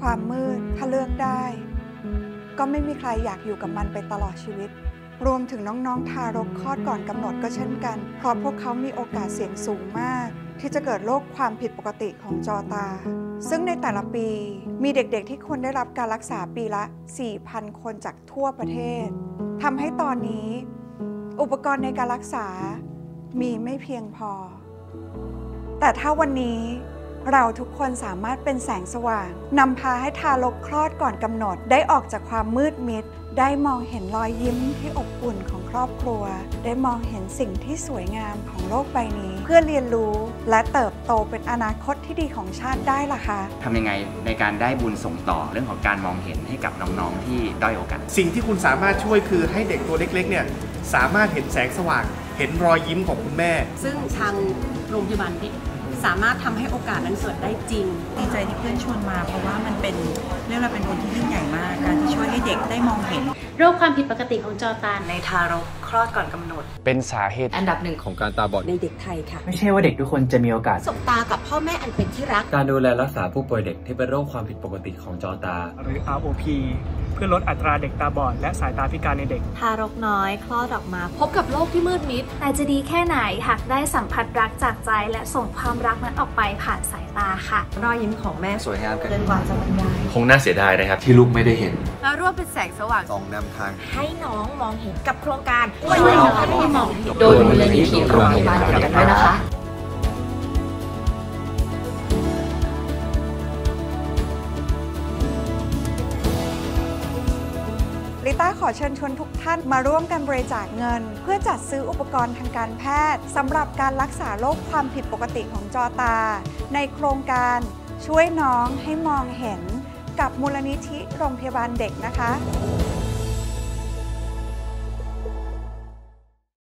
ความมืดถ้าเลือกได้ ก็ไม่มีใครอยากอยู่กับมันไปตลอดชีวิต รวมถึงน้องๆ ทารกคลอดก่อนกำหนดก็เช่นกัน เพราะพวกเขามีโอกาสเสี่ยงสูงมาก ที่จะเกิดโรคความผิดปกติของจอตา ซึ่งในแต่ละปีมีเด็กๆที่ควรได้รับการรักษาปีละ 4,000 คนจากทั่วประเทศทำให้ตอนนี้ อุปกรณ์ในการรักษามีไม่เพียงพอ แต่ถ้าวันนี้ เราทุกคนสามารถเป็นแสงสว่างนำพาให้ทารกคลอดก่อนกำหนดได้ออกจากความมืดมิด ได้มองเห็นรอยยิ้มที่อบอุ่นของครอบครัว ได้มองเห็นสิ่งที่สวยงามของโลกใบนี้ เพื่อเรียนรู้และเติบโตเป็นอนาคตที่ดีของชาติได้ล่ะคะทำยังไงในการได้บุญส่งต่อเรื่องของการมองเห็นให้กับน้องๆที่ด้อยโอกาสสิ่งที่คุณสามารถช่วยคือให้เด็กตัวเล็กๆเนี่ยสามารถเห็นแสงสว่าง เห็นรอยยิ้มของคุณแม่ ซึ่งทางโรงพยาบาลเด็ก สามารถทำให้โอกาสนั้นเกิดได้จริง ดีใจที่เพื่อนชวนมา เพราะว่ามันเป็นเรื่องเราเป็นบุญที่ยิ่งใหญ่มาก การที่ช่วยให้เด็กได้มองเห็น โรคความผิดปกติของจอตาในทารก คลอดก่อนกำหนด เป็นสาเหตุอันดับหนึ่งของการตาบอดในเด็กไทยค่ะ ไม่ใช่ว่าเด็กทุกคนจะมีโอกาสสบตากับพ่อแม่อันเป็นที่รัก การดูแลรักษาผู้ป่วยเด็กที่เป็นโรคความผิดปกติของจอตา หรือ ROP เพื่อลดอัตราเด็กตาบอดและสายตาพิการในเด็ก ทารกน้อย คลอดออกมา พบกับโลกที่มืดมิด แต่จะดีแค่ไหนหากได้สัมผัสรักจากใจและส่งความรักนั้นออกไปผ่านสายตาค่ะ รอยยิ้มของแม่สวยงามเกิเกินกว่าจะบรรยาย คงน่าเสียดายนะครับที่ลูกไม่ได้เห็นแล้วร่วมเป็นแสงสว่างสองนำทาง ให้น้องมองเห็นกับโครงการช่วยน้องให้มองโดยมูลนิธิโรงพยาบาลเด็กกันด้วยนะคะลิต้าขอเชิญชวนทุกท่านมาร่วมกันบริจาคเงิน เพื่อจัดซื้ออุปกรณ์ทางการแพทย์สำหรับการรักษาโรคความผิดปกติของจอตา ในโครงการช่วยน้องให้มองเห็นกับมูลนิธิโรงพยาบาลเด็กนะคะ